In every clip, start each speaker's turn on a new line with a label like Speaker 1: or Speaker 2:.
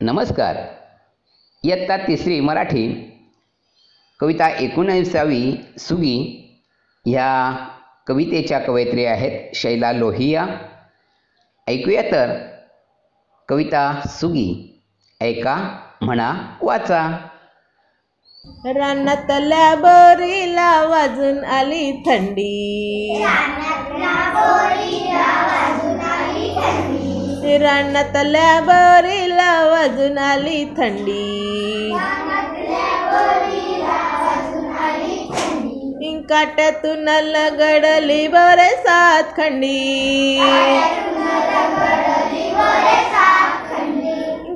Speaker 1: नमस्कार. इयत्ता तिसरी मराठी कविता एकोणाविसावी सुगी ह्या कवितेच्या कवयित्री आहेत शैला लोहिया. ऐकूया तर. कविता सुगी. ऐका म्हणा वाचा.
Speaker 2: रानातल्या बोरीला वाजून आली थंडी. रानातल्या बोरीला वाजून आली थंडी. काट्यातून लगडली बरे सात खंडी.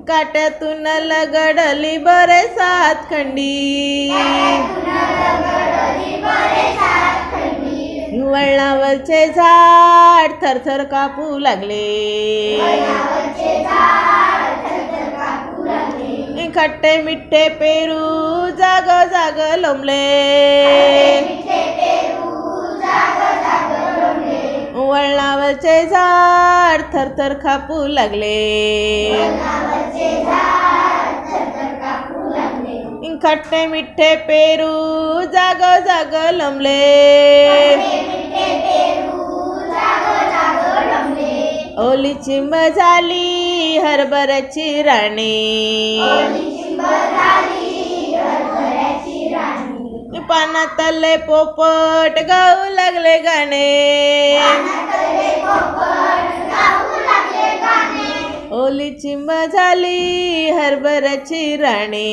Speaker 2: काट्यातून लगडली बरे सात खंडी. वळणावरचे झाड थरथर कापू लागले. खट्टे मिठ्ठे पेरू जाग जाग लोंबले. वळणावरचे झाड थरथर खापू लागले. खट्टे मिठ्ठे पेरू जाग जाग लोंबले. ओली चिंब झाली हरभऱ्याची राणी पानातले पोपट गाऊ लागले गाणे. ओली चिंब झाली हरभऱ्याची राणी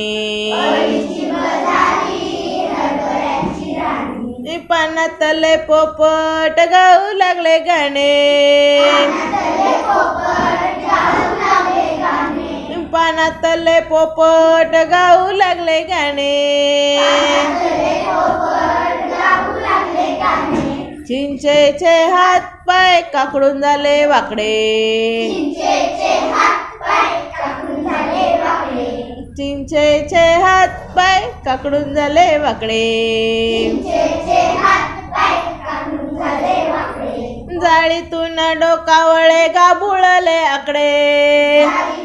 Speaker 2: पानातले पोपट गाऊ लागले गाणे. पानातले पोपट गाऊ लागले गाणे. चिंचेचे हात पाय काकडून झाले वाकडे. चिंचेचे हात पाय काकडून झाले वाकडे. जाळीतून डोकावळे गाबुळले आकडे.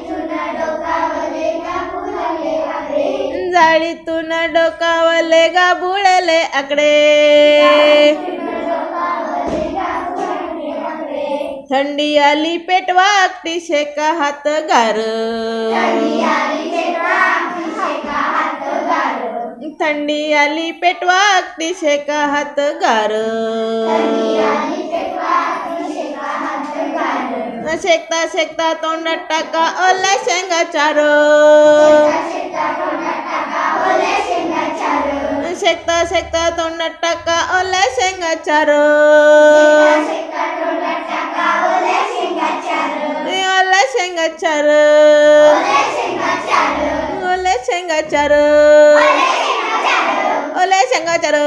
Speaker 2: जाळीतून डोकावले गाबुळले आकडे. थंडी आली पेटवा अगदी शेका हात गार. थंडी आली पेटवा अगदी शेका हात गार. शेकता शेकता तोंडात टाका ओला शेंगा चार sekta sekta tonna taka ole singacharo sekta tonna taka ole singacharo ole singacharo ole singacharo ole singacharo ole singacharo ole singacharo